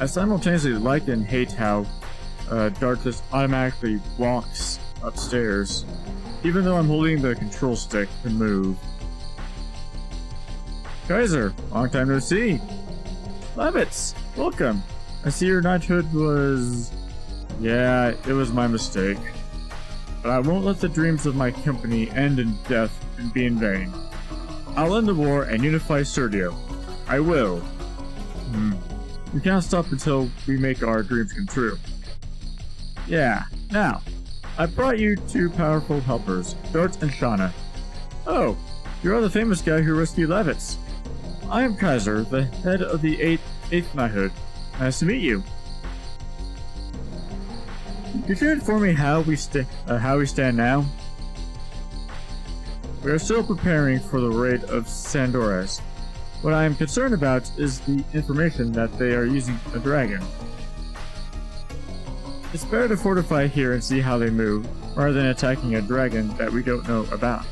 I simultaneously like and hate how uh, just automatically walks upstairs, even though I'm holding the control stick to move. Kaiser, long time no see. Lavitz, welcome. I see your knighthood was... Yeah, it was my mistake. But I won't let the dreams of my company end in death and be in vain. I'll end the war and unify Serdio. I will. Hmm. We can't stop until we make our dreams come true. Yeah, now, I brought you two powerful helpers, Dart and Shana. Oh, you're the famous guy who rescued Lavitz. I am Kaiser, the head of the 8th, eighth Knighthood. Nice to meet you. Could you inform me how we uh, how we stand now? We are still preparing for the raid of Sandora's. What I am concerned about is the information that they are using a dragon. It's better to fortify here and see how they move, rather than attacking a dragon that we don't know about.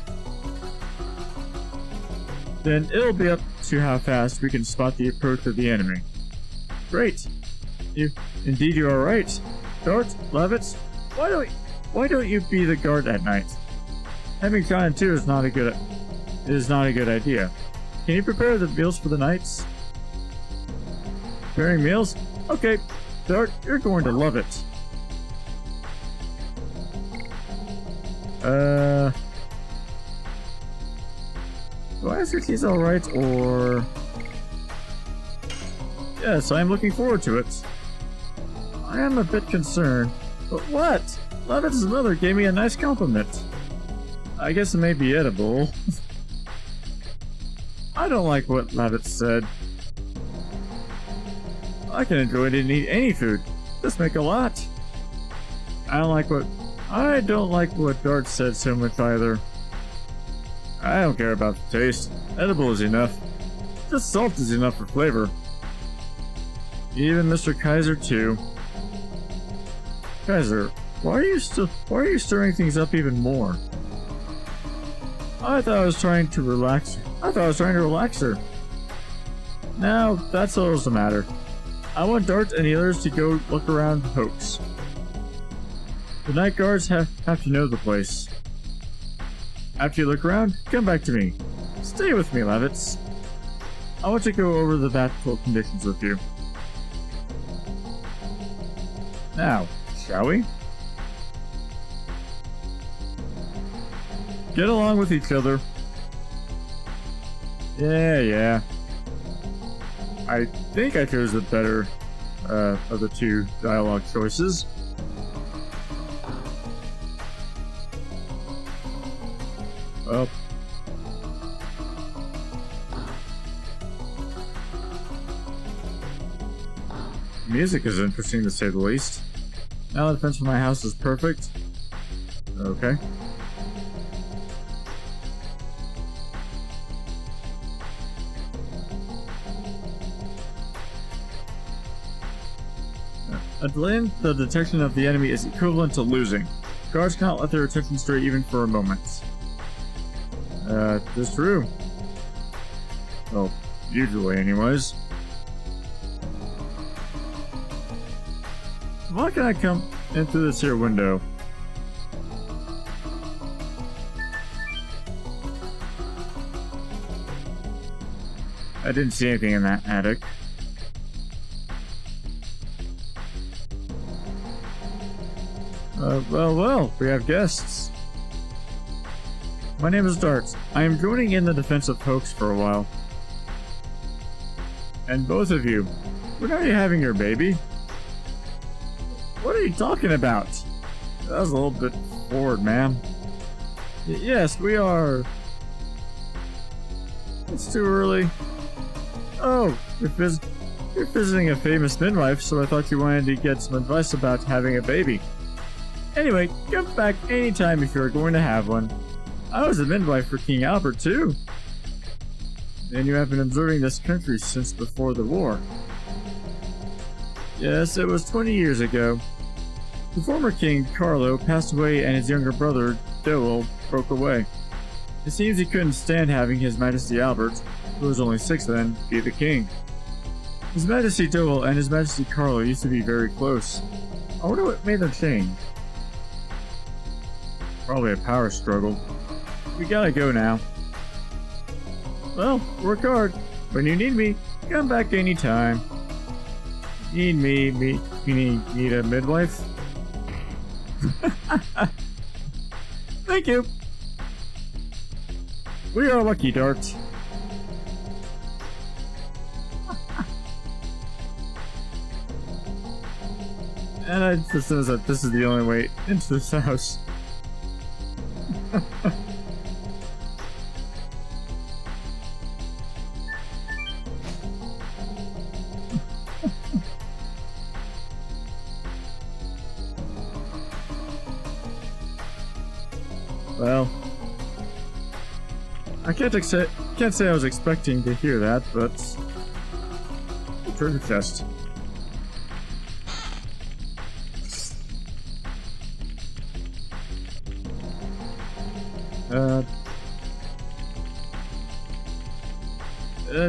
Then it'll be up to how fast we can spot the approach of the enemy. Great. You, indeed you are right. Dart, Lavitz, why don't why don't you be the guard at night? Having John too is not a good is not a good idea. Can you prepare the meals for the nights? Preparing meals? Okay, Dart, you're going to love it. Uh, do I ask if he's alright or? Yes, I am looking forward to it. I am a bit concerned. But what? Lavitz's mother gave me a nice compliment. I guess it may be edible. I don't like what Lavitz said. I can enjoy it and eat any food. Just make a lot. I don't like what I don't like what Dart said so much either. I don't care about the taste. Edible is enough. Just salt is enough for flavor. Even Mr. Kaiser too. Kaiser, why are you still why are you stirring things up even more? I thought I was trying to relax. I thought I was trying to relax her. Now, that's all the matter. I want Dart and the others to go look around the Hoax. The night guards have, have to know the place. After you look around, come back to me. Stay with me, Lavitz. I want to go over the battle conditions with you. Now, shall we? Get along with each other. Yeah, yeah. I think I chose the better uh, of the two dialogue choices. Well. Music is interesting to say the least. Now the fence for my house is perfect. Okay. A delay in the detection of the enemy is equivalent to losing. Guards cannot let their attention stray even for a moment. Uh, that's true. Well, usually anyways. Why can I come into this here window? I didn't see anything in that attic. Uh, well, well, we have guests. My name is Darts. I am joining in the defense of Hoax for a while. And both of you, when are you having your baby? What are you talking about? That was a little bit forward, ma'am. yes, we are. It's too early. Oh, you're, vis you're visiting a famous midwife, so I thought you wanted to get some advice about having a baby. Anyway, come back anytime if you're going to have one. I was a midwife for King Albert too. And you have been observing this country since before the war. Yes, it was 20 years ago. The former king, Carlo, passed away and his younger brother, Doel, broke away. It seems he couldn't stand having His Majesty Albert, who was only six then, be the king. His Majesty Doel and His Majesty Carlo used to be very close. I wonder what made them change. Probably a power struggle. We gotta go now. Well, work hard. When you need me, come back anytime. Need me, me, you need, need a midwife? Thank you. We are lucky, Dart. and I just knows that this is the only way into this house. Well, I can't accept, can't say I was expecting to hear that, but treasure chest.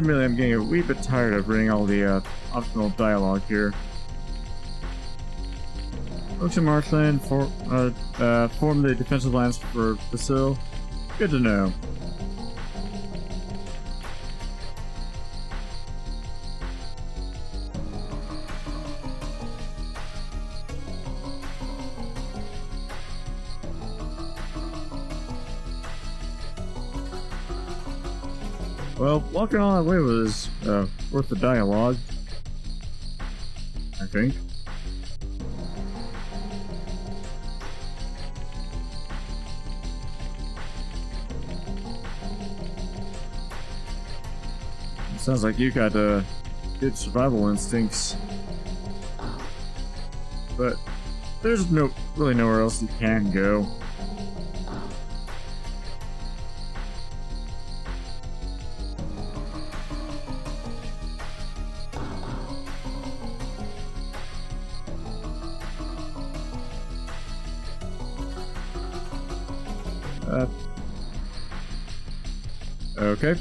Admittedly, I'm getting a wee bit tired of reading all the uh, optional dialogue here. Ocean Marshland for, uh, uh, form the defensive lines for Basil. Good to know. Walking all that way was uh, worth the dialogue. I think. Sounds like you got uh, good survival instincts. But there's no really nowhere else you can go. Uh, okay.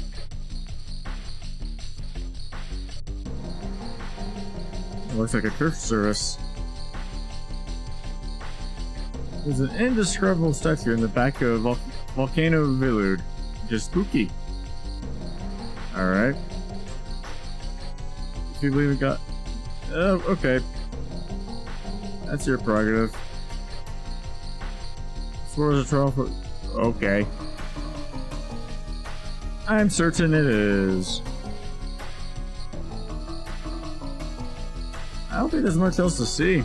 Looks like a church service. There's an indescribable statue in the back of Vol Volcano Villude. Just spooky. Alright. If you believe it got... Oh, okay. That's your prerogative. As far as a trial for... Okay. I'm certain it is. I don't think there's much else to see.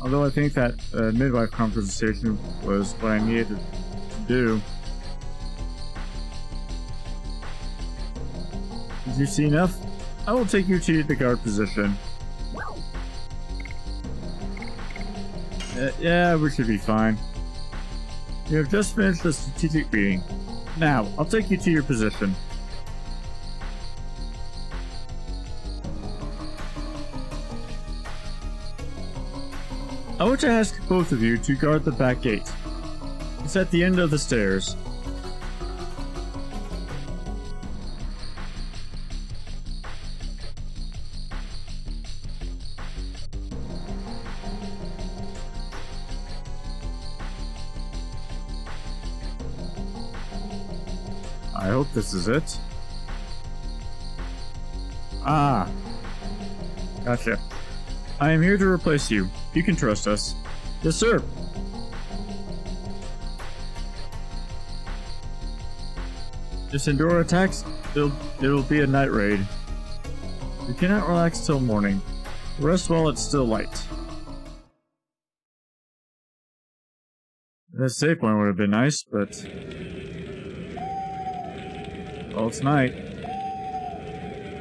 Although I think that uh, midwife conversation was what I needed to do. Did you see enough? I will take you to the guard position. Uh, yeah, we should be fine. You have just finished the strategic meeting. Now, I'll take you to your position. I want to ask both of you to guard the back gate. It's at the end of the stairs. Is it. Ah. Gotcha. I am here to replace you. You can trust us. Yes, sir. If Sandora attacks, it'll, it'll be a night raid. You cannot relax till morning. Rest while it's still light. That save point would have been nice, but... Well, it's night.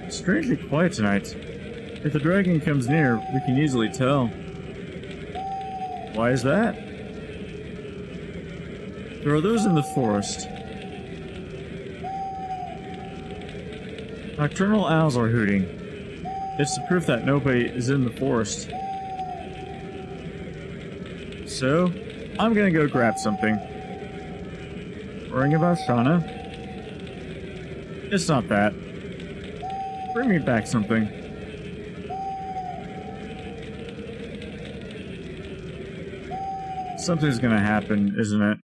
Strangely quiet tonight. If the dragon comes near, we can easily tell. Why is that? There are those in the forest. Nocturnal owls are hooting. It's the proof that nobody is in the forest. So, I'm gonna go grab something. Worrying about Shana? It's not that. Bring me back something. Something's gonna happen, isn't it?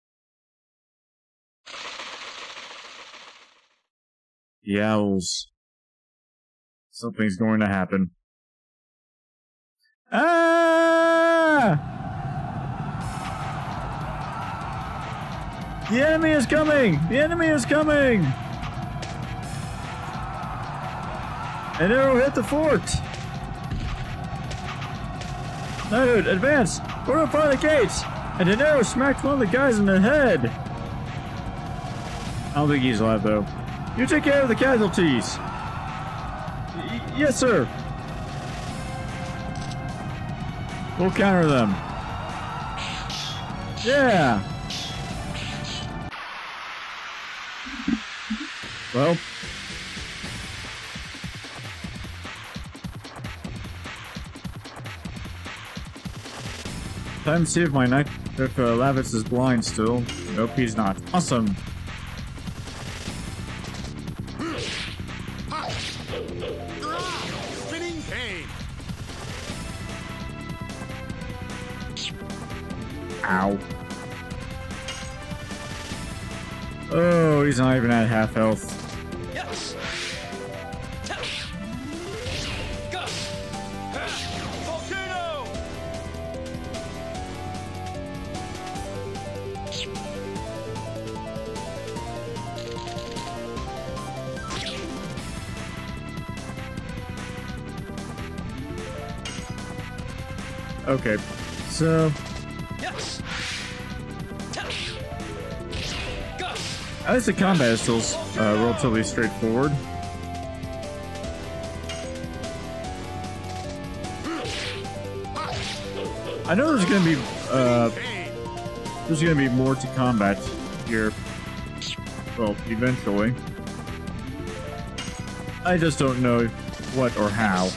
The owls. Something's going to happen. Ah! The enemy is coming! The enemy is coming! An arrow hit the fort! Dude, advance! We're up by the gates! And an arrow smacked one of the guys in the head! I don't think he's alive though. You take care of the casualties! Y yes, sir! We'll counter them. Yeah! Well, Time to see if my knight, if uh, Lavitz is blind still. Nope, he's not. Awesome. Ow. Oh, he's not even at half health. Okay, so at least the combat is still uh, relatively straightforward. I know there's gonna be uh, there's gonna be more to combat here. Well, eventually. I just don't know what or how.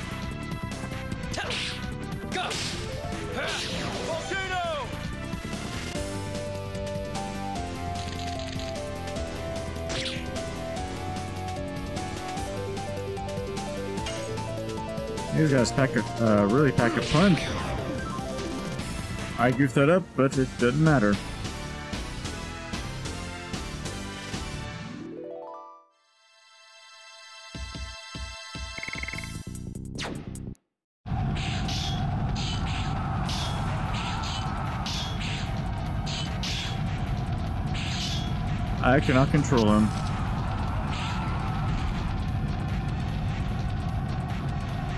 Guys pack a uh, really pack a punch. I goofed that up, but it doesn't matter. I cannot control him.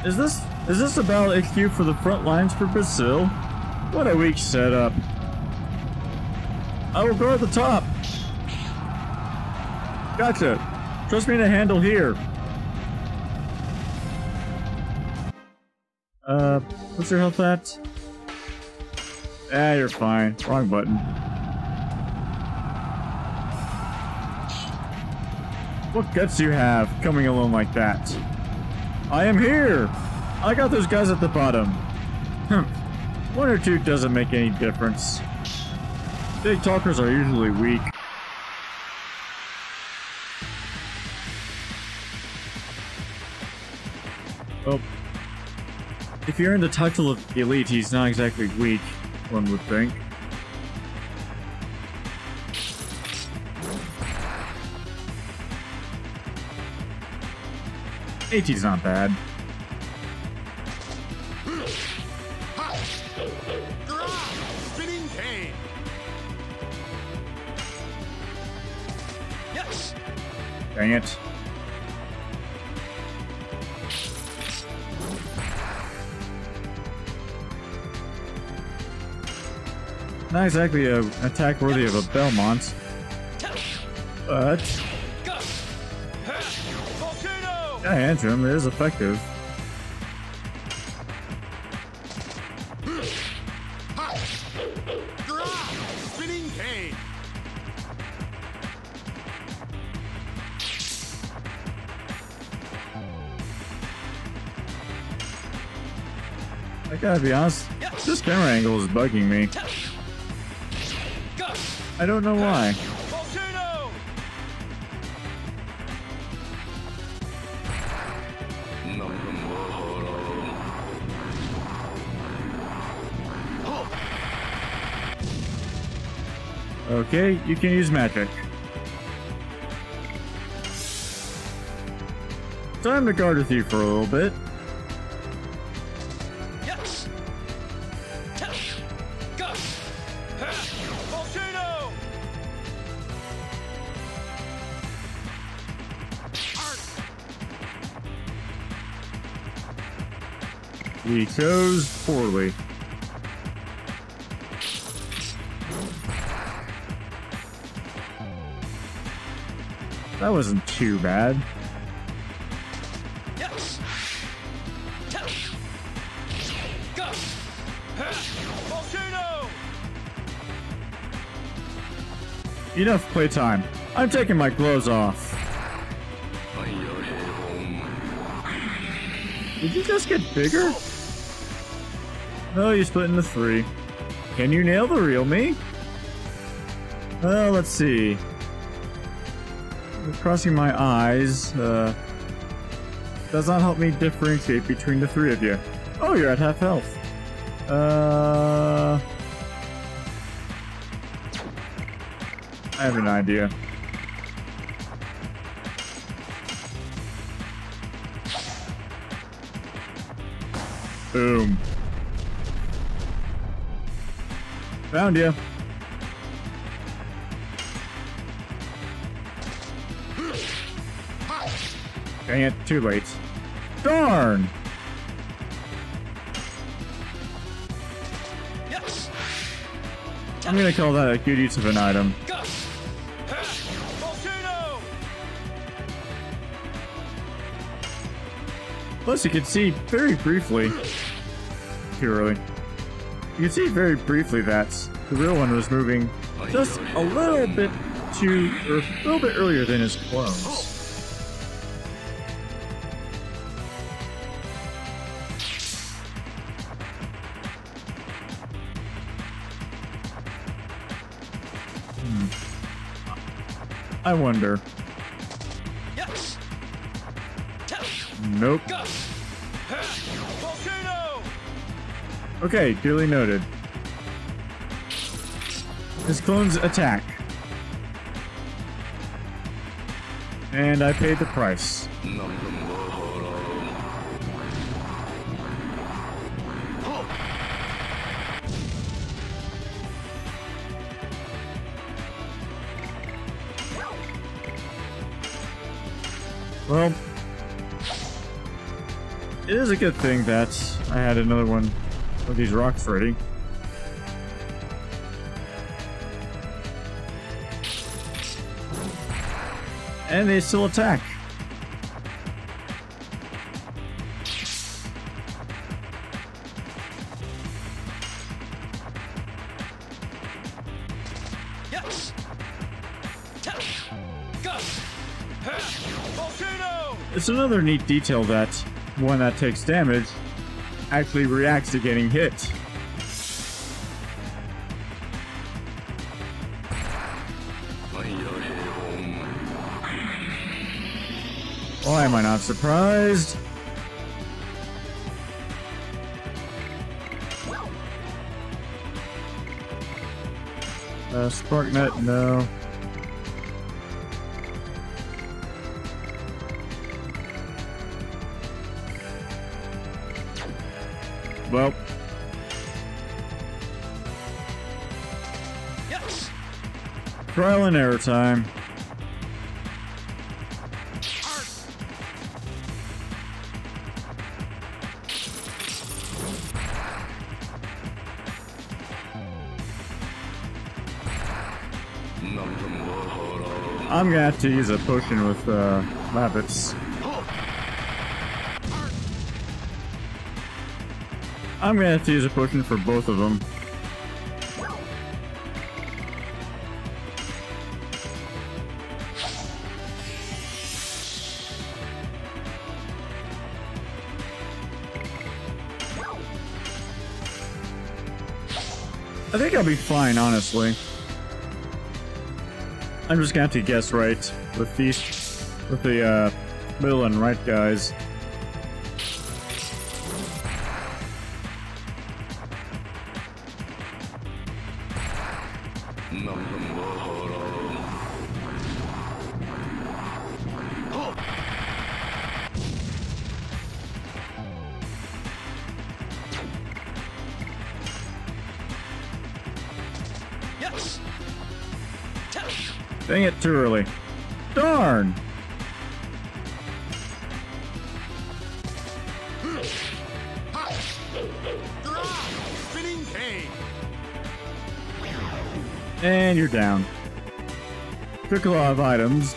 Is this is this a battle HQ for the front lines for Basil? What a weak setup. I will go at the top. Gotcha. Trust me to handle here. Uh, what's your health at? Ah, you're fine. Wrong button. What guts you have coming alone like that? I am here! I got those guys at the bottom. One or two doesn't make any difference. Big talkers are usually weak. Well, if you're in the title of elite, he's not exactly weak, one would think. AT's not bad. Dang it. Not exactly a attack worthy of a Belmont, but. Yeah. It is effective. I gotta be honest, this camera angle is bugging me. I don't know why. Okay, you can use magic. Time to guard with you for a little bit. Too bad. Enough playtime. I'm taking my clothes off. Did you just get bigger? No, you split into three. Can you nail the real me? Well, let's see. Crossing my eyes, uh, does not help me differentiate between the three of you. Oh, you're at half health. Uh, I have an idea. Boom. Found you. Dang it, too late. Darn! Yes. I'm gonna call that a good use of an item. Plus, you can see very briefly. Too early. You can see very briefly that the real one was moving just a little bit too, or a little bit earlier than his clones. I wonder. Yes. Nope. Okay, duly noted. His clones attack. And I paid the price. Well, a good thing that I had another one of these rocks ready. And they still attack. It's another neat detail that one that takes damage actually reacts to getting hit. Why am I not surprised? Uh, Sparknet, no. And error time. I'm gonna have to use a potion with uh. I'm gonna have to use a potion for both of them. Think I'll be fine, honestly. I'm just gonna have to guess right with these, with the uh, middle and right guys. Dang it, too early. Darn! And you're down. Took a lot of items,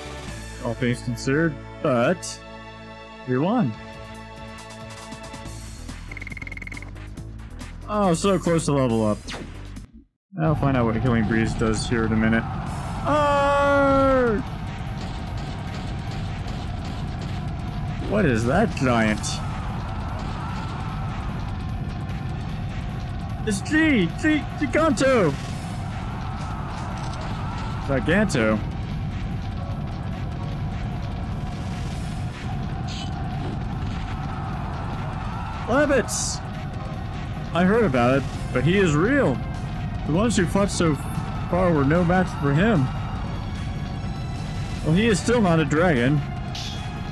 all things considered, but we won. Oh, so close to level up. I'll find out what Killing Breeze does here in a minute. What is that giant? It's G! G! Giganto! Giganto. Lavitz! I heard about it, but he is real. The ones who fought so far were no match for him. Well, he is still not a dragon.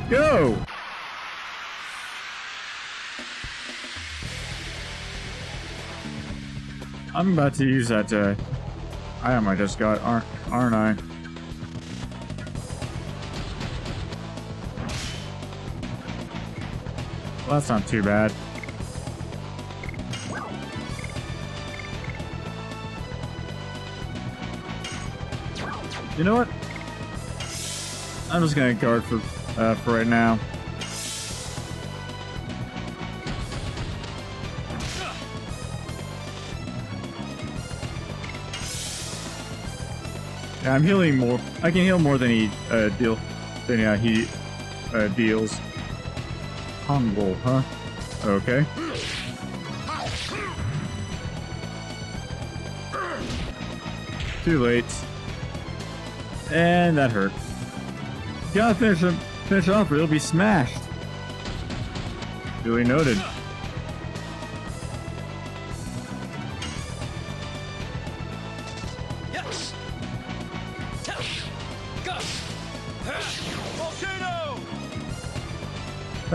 Go! I'm about to use that uh, item I just got, aren't, I? Well, that's not too bad. You know what? I'm just gonna guard for uh, for right now. Yeah, I'm healing more. I can heal more than he uh, deal than yeah, he uh, deals. Humble, huh? Okay. Too late. And that hurt. Gotta finish him, finish off or he'll be smashed. Duly noted.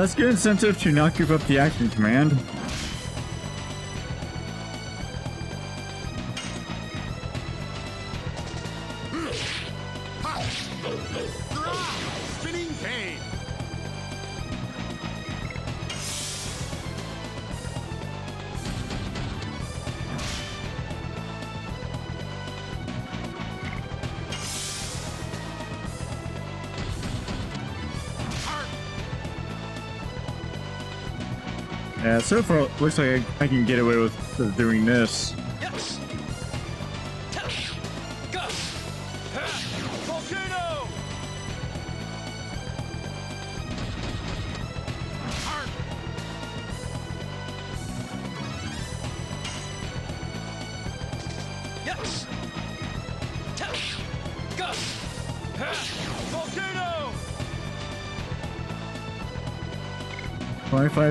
That's good incentive to not give up the action command. Mm. Spinning cane. So far looks like I, I can get away with doing this.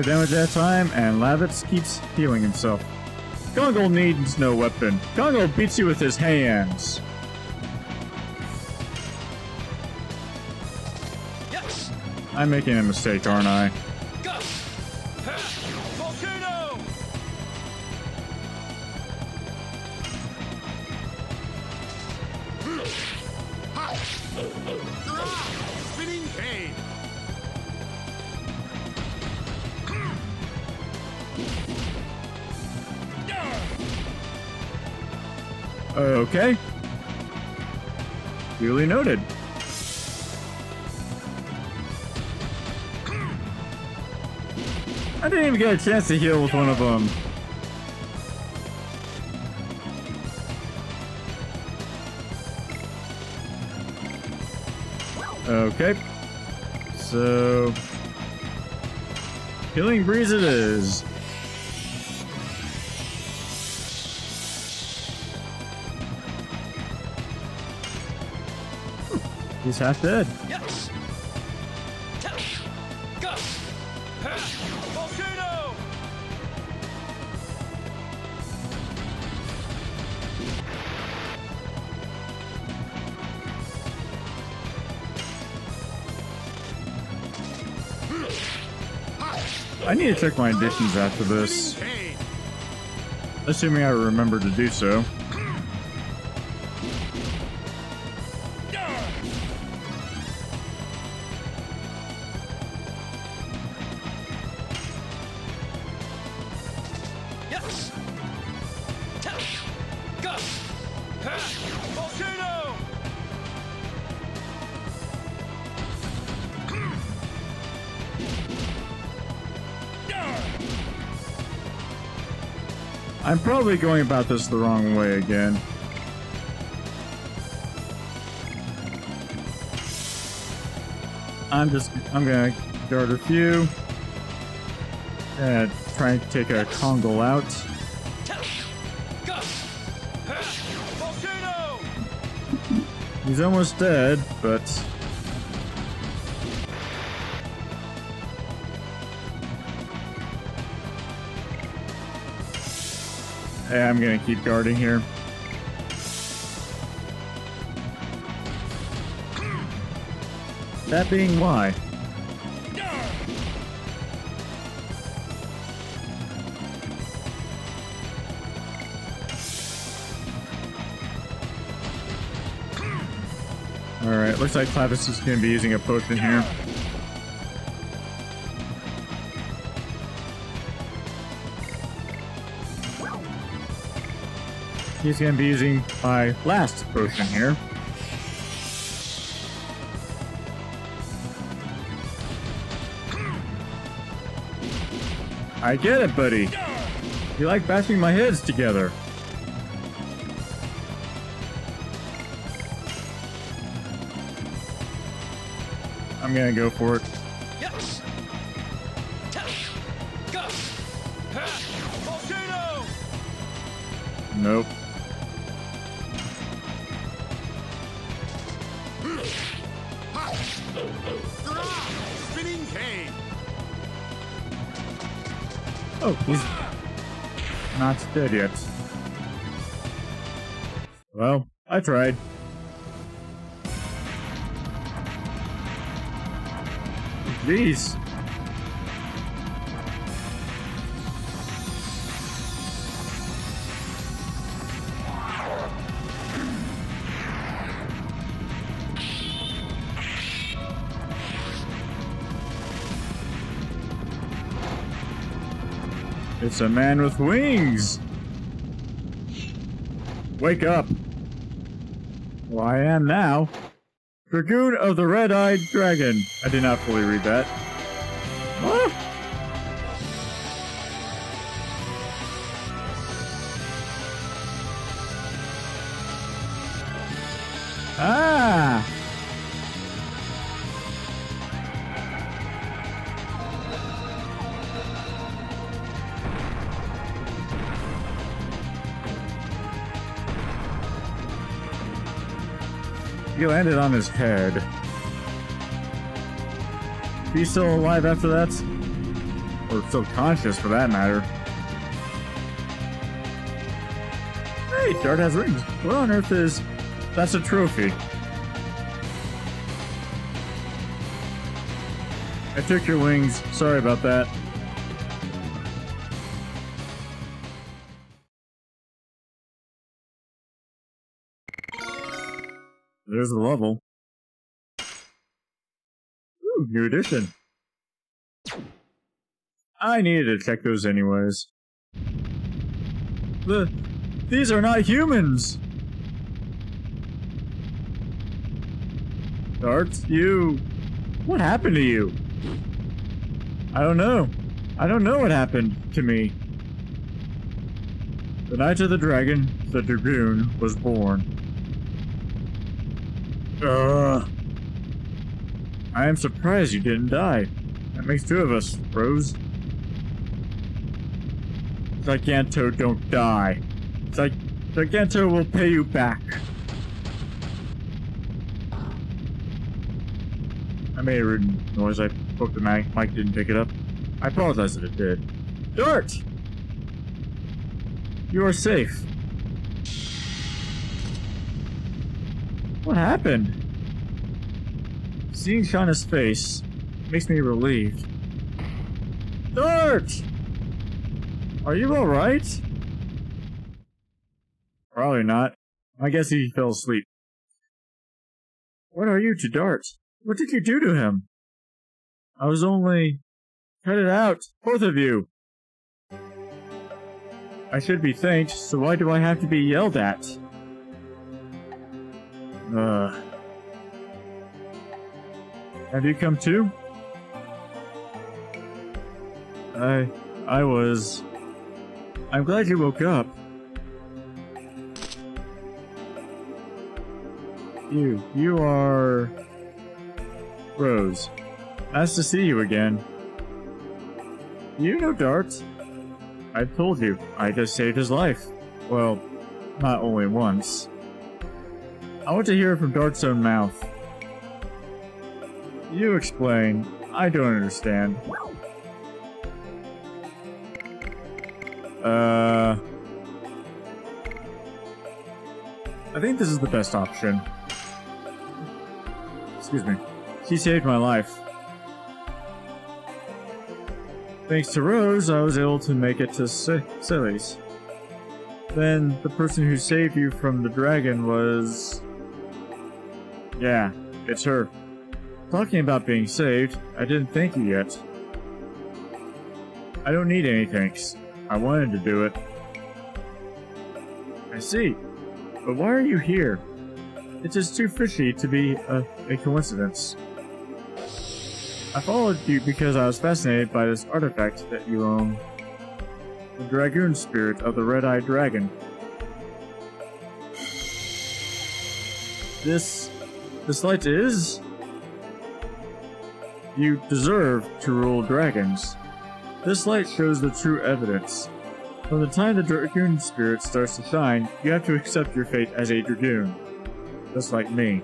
25 damage at a time, and Lavitz keeps healing himself. Kongol needs no weapon. Kongol beats you with his hands. Yes. I'm making a mistake, aren't I? Okay. Duly noted. I didn't even get a chance to heal with one of them. Okay. So... Killing Breeze it is. He's half dead. Yes. Go. Volcano. I need to check my additions after this, assuming I remember to do so. I'm probably going about this the wrong way again. I'm just, I'm gonna guard a few. And try and take a Kongol out. He's almost dead, but... I'm gonna keep guarding here. That being why. Alright, looks like Clavis is gonna be using a potion here. He's gonna be using my last potion here. I get it, buddy. You like bashing my heads together. I'm gonna go for it. Nope. Spinning cane. Oh, he's not dead yet. Well, I tried. These. It's a man with wings! Wake up! Well, I am now. Dragoon of the Red-Eyed Dragon. I did not fully read that. What? He landed on his head. He's still alive after that? Or still conscious for that matter. Hey, Dart has rings. What on earth is... That's a trophy. I took your wings. Sorry about that. There's the level. Ooh, new addition. I needed to check those anyways. The these are not humans. Dart, you what happened to you? I don't know. I don't know what happened to me. The night of the dragon, the dragoon, was born. Uh, I am surprised you didn't die. That makes two of us, Rose. Giganto, don't die. Gig Giganto will pay you back. I made a rude noise. I spoke the mic. Mike didn't pick it up. I apologize if it did. Dart! You are safe. What happened? Seeing Shana's face makes me relieved. Dart! Are you alright? Probably not. I guess he fell asleep. What are you to Dart? What did you do to him? I was only... Cut it out, both of you! I should be thanked, so why do I have to be yelled at? Uh. Have you come too? I. I was. I'm glad you woke up. You. You are. Rose. Nice to see you again. You know Dart. I told you, I just saved his life. Well, not only once. I want to hear it from Dart's own mouth. You explain. I don't understand. Uh... I think this is the best option. Excuse me. She saved my life. Thanks to Rose, I was able to make it to Seles. Then, the person who saved you from the dragon was... Yeah, it's her. Talking about being saved, I didn't thank you yet. I don't need any thanks. I wanted to do it. I see. But why are you here? It's just too fishy to be a, a coincidence. I followed you because I was fascinated by this artifact that you own. The Dragoon Spirit of the Red-Eyed Dragon. This... this light is... You deserve to rule dragons. This light shows the true evidence. From the time the Dragoon Spirit starts to shine, you have to accept your fate as a Dragoon. Just like me.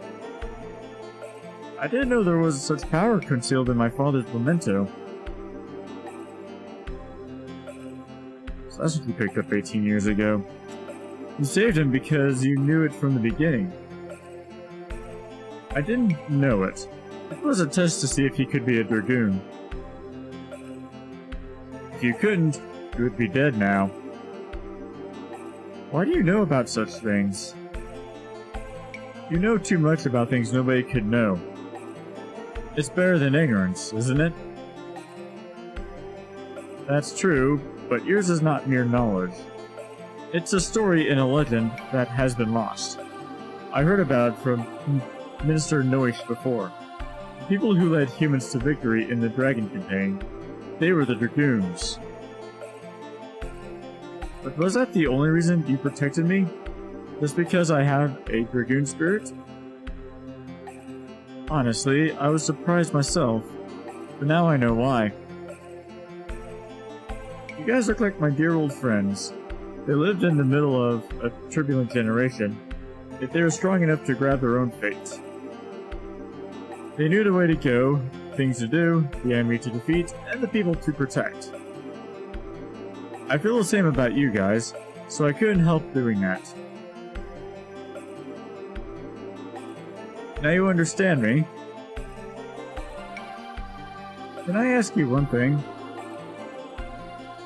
I didn't know there was such power concealed in my father's memento. So that's what you picked up 18 years ago. You saved him because you knew it from the beginning. I didn't know it. It was a test to see if he could be a Dragoon. If you couldn't, you would be dead now. Why do you know about such things? You know too much about things nobody could know. It's better than ignorance, isn't it? That's true, but yours is not mere knowledge. It's a story in a legend that has been lost. I heard about it from Minister Noish before. The people who led humans to victory in the Dragon campaign, they were the Dragoons. But was that the only reason you protected me? Just because I have a Dragoon spirit? Honestly, I was surprised myself, but now I know why. You guys look like my dear old friends. They lived in the middle of a turbulent generation, yet they were strong enough to grab their own fate. They knew the way to go, things to do, the enemy to defeat, and the people to protect. I feel the same about you guys, so I couldn't help doing that. Now you understand me. Can I ask you one thing?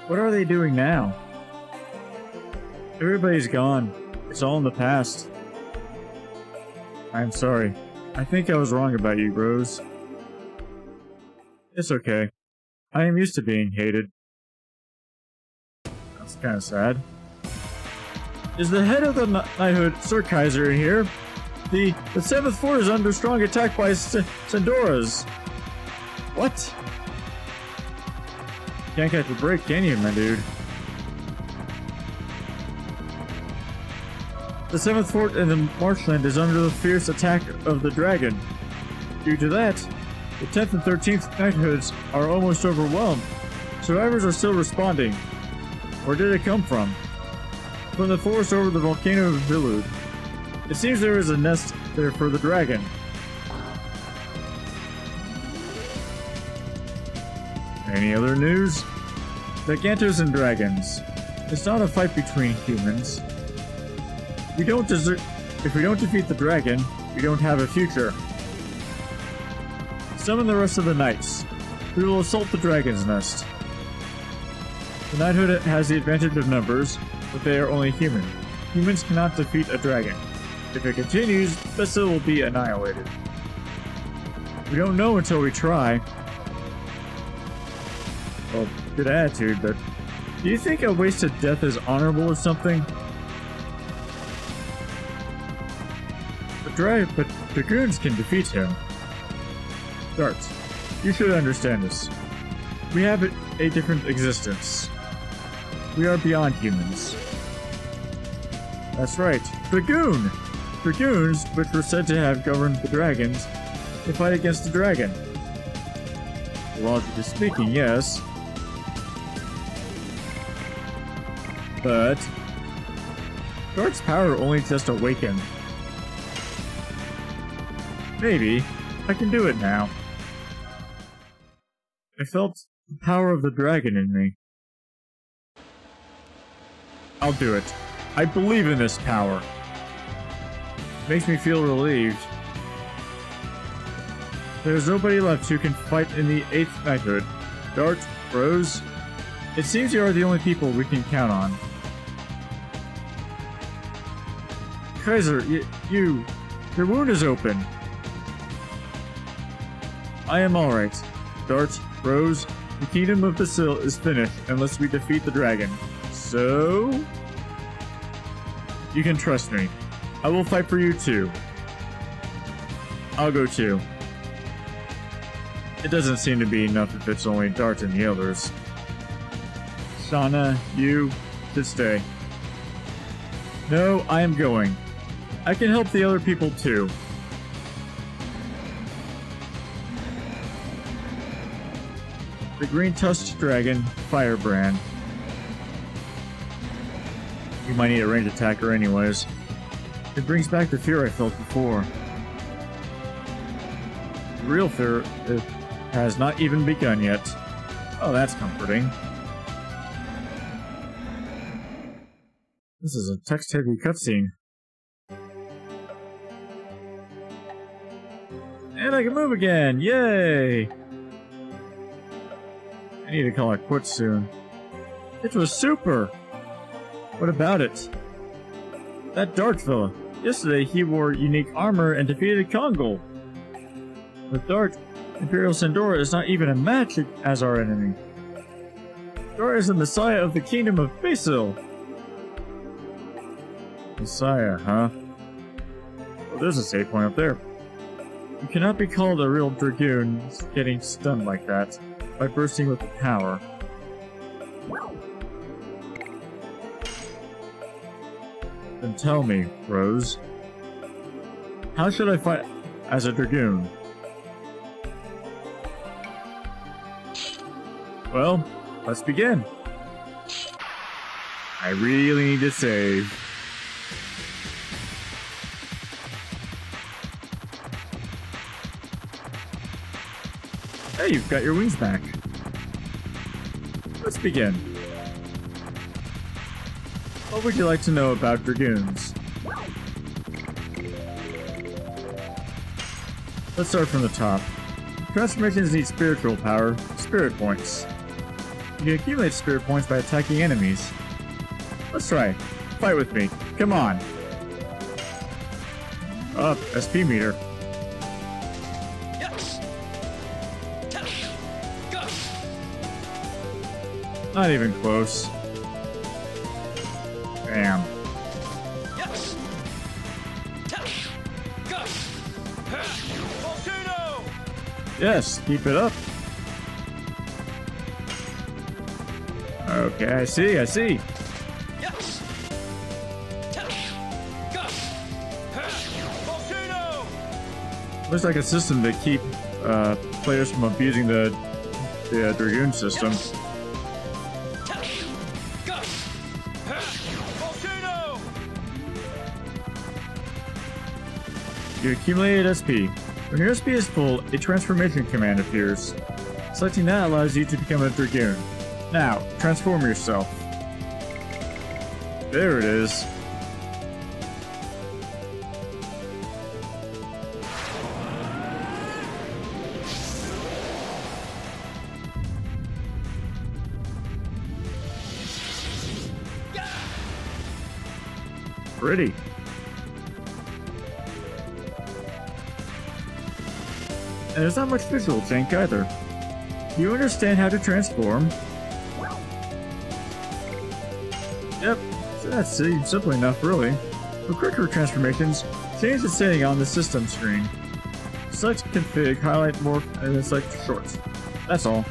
What are they doing now? Everybody's gone. It's all in the past. I'm sorry. I think I was wrong about you, Rose. It's okay. I am used to being hated. That's kind of sad. Is the head of the knighthood, Sir Kaiser, in here? The the seventh fort is under strong attack by S Sandoras. What? Can't catch a break, can you, my dude? The seventh fort in the marshland is under the fierce attack of the dragon. Due to that, the 10th and 13th knighthoods are almost overwhelmed. Survivors are still responding. Where did it come from? From the forest over the volcano of Villude. It seems there is a nest there for the dragon. Any other news? The Gigantos and dragons. It's not a fight between humans. We don't desert. If we don't defeat the dragon, we don't have a future. Summon the rest of the knights. We will assault the dragon's nest. The knighthood has the advantage of numbers, but they are only human. Humans cannot defeat a dragon. If it continues, Vesta will be annihilated. We don't know until we try. Well, good attitude, but Do you think a wasted death is honorable or something? But, dra but dragoons can defeat him. Dart, you should understand this. We have a, different existence. We are beyond humans. That's right, Dragoon! Dragoons, which were said to have governed the dragons, to fight against the dragon. Logically speaking, yes. But... Dart's power only just awakened. Maybe. I can do it now. I felt the power of the dragon in me. I'll do it. I believe in this power. It Makes me feel relieved. There's nobody left who can fight in the 8th Knighthood. Dart, Rose, it seems you are the only people we can count on. Kaiser, you, you, your wound is open. I am alright. Dart, Rose, the Kingdom of Basil is finished unless we defeat the dragon. So... You can trust me. I will fight for you too. I'll go too. It doesn't seem to be enough if it's only Dart and the others. Shana, you should stay. No, I am going. I can help the other people too. The green tusked dragon, Feyrbrand. You might need a range attacker anyways. It brings back the fear I felt before. The real fear has not even begun yet. Oh, that's comforting. This is a text-heavy cutscene. And I can move again! Yay! I need to call it quits soon. It was super! What about it? That Dart fella. Yesterday he wore unique armor and defeated Kongol. With Dart, Imperial Sandora is not even a match as our enemy. Dart is the messiah of the kingdom of Basil. Messiah, huh? Well, there's a save point up there. You cannot be called a real Dragoon getting stunned like that by bursting with the power. Then tell me, Rose. How should I fight as a Dragoon? Well, let's begin. I really need to save. Hey, you've got your wings back. Let's begin. What would you like to know about Dragoons? Let's start from the top. Transformations need spiritual power, spirit points. You can accumulate spirit points by attacking enemies. Let's try. Fight with me. Come on. Up, SP meter. Not even close. Damn. Yes. Yes, keep it up. Okay, I see, I see. Yes. Looks like a system to keep uh, players from abusing the, the uh, Dragoon system. Tell. You accumulated SP. When your SP is full, a transformation command appears. Selecting that allows you to become a Dragoon. Now, transform yourself. There it is. Pretty. And there's not much visual jank either. You understand how to transform? Yep, that's sim- simple enough, really. For quicker transformations, change the setting on the system screen. Select config, highlight morph, and select shorts. That's all.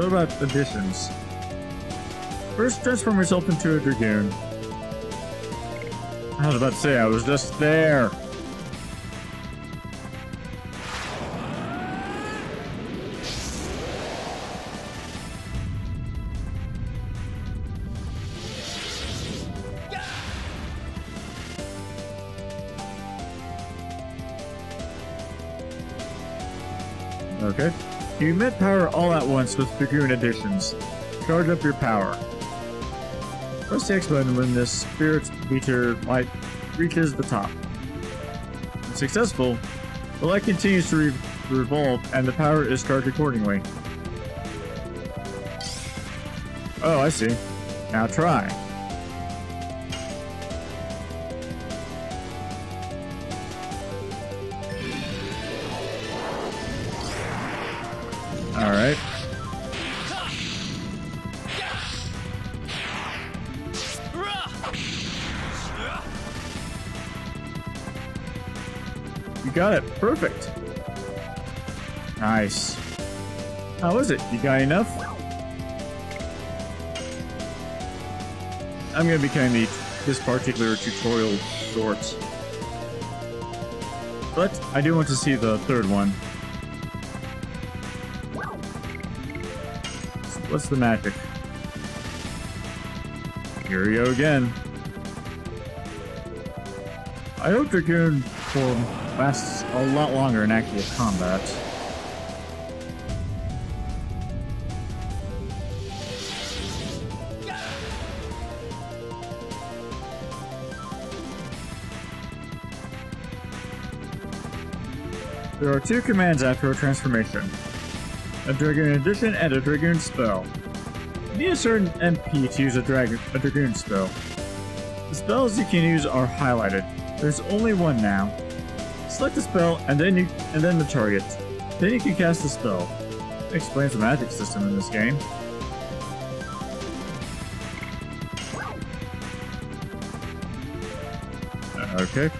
So what about additions? First, transform yourself into a dragoon. I was about to say, I was just there. You emit power all at once with Dragoon additions. Charge up your power. Press the X button when the spirit meter light reaches the top. When successful, the light continues to re revolve and the power is charged accordingly. Oh, I see. Now try. Alright. You got it. Perfect. Nice. How is it? You got enough? I'm gonna be kind of this particular tutorial short. But I do want to see the third one. What's the magic? Here we go again. I hope Dragoon form last a lot longer in actual combat. There are two commands after a transformation. A Dragoon Addition and a Dragoon Spell. You need a certain MP to use a, a Dragoon spell. The spells you can use are highlighted. There's only one now. Select the spell and then you and then the target. Then you can cast the spell. Explains the magic system in this game. Okay.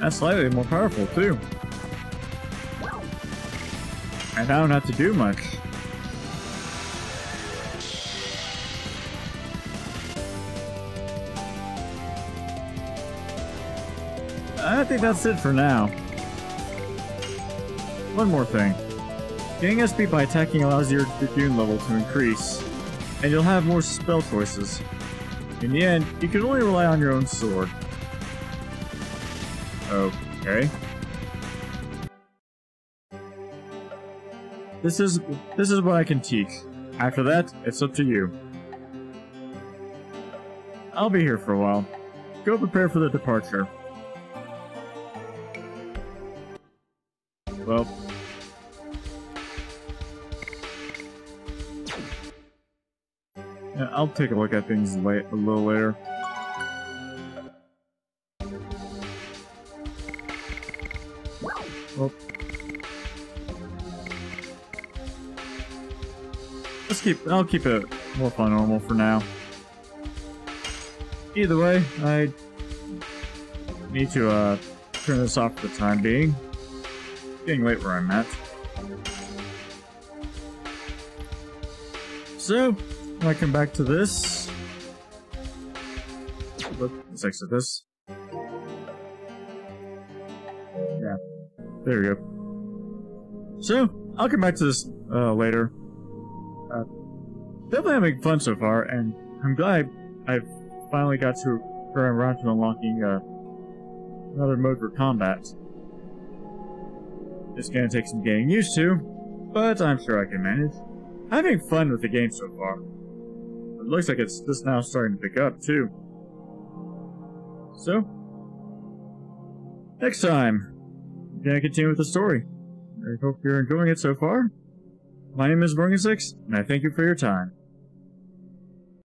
That's slightly more powerful too. And I don't have to do much. I think that's it for now. One more thing. Getting SP by attacking allows your Dragoon level to increase, and you'll have more spell choices. In the end, you can only rely on your own sword. Okay. This is this is what I can teach. After that, it's up to you. I'll be here for a while. Go prepare for the departure. Well. I'll take a look at things late, a little later. Let's keep, I'll keep it more fun normal for now. Either way, I need to, uh, turn this off for the time being. Getting late where I'm at. So, when I come back to this, let's exit this. Yeah, there we go. So, I'll come back to this uh, later. Definitely having fun so far, and I'm glad I've finally got to I'm around to unlocking uh, another mode for combat. It's gonna take some getting used to, but I'm sure I can manage. having fun with the game so far. It looks like it's just now starting to pick up, too. So, next time, we're gonna continue with the story. I hope you're enjoying it so far. My name is Vargonzyx, and I thank you for your time.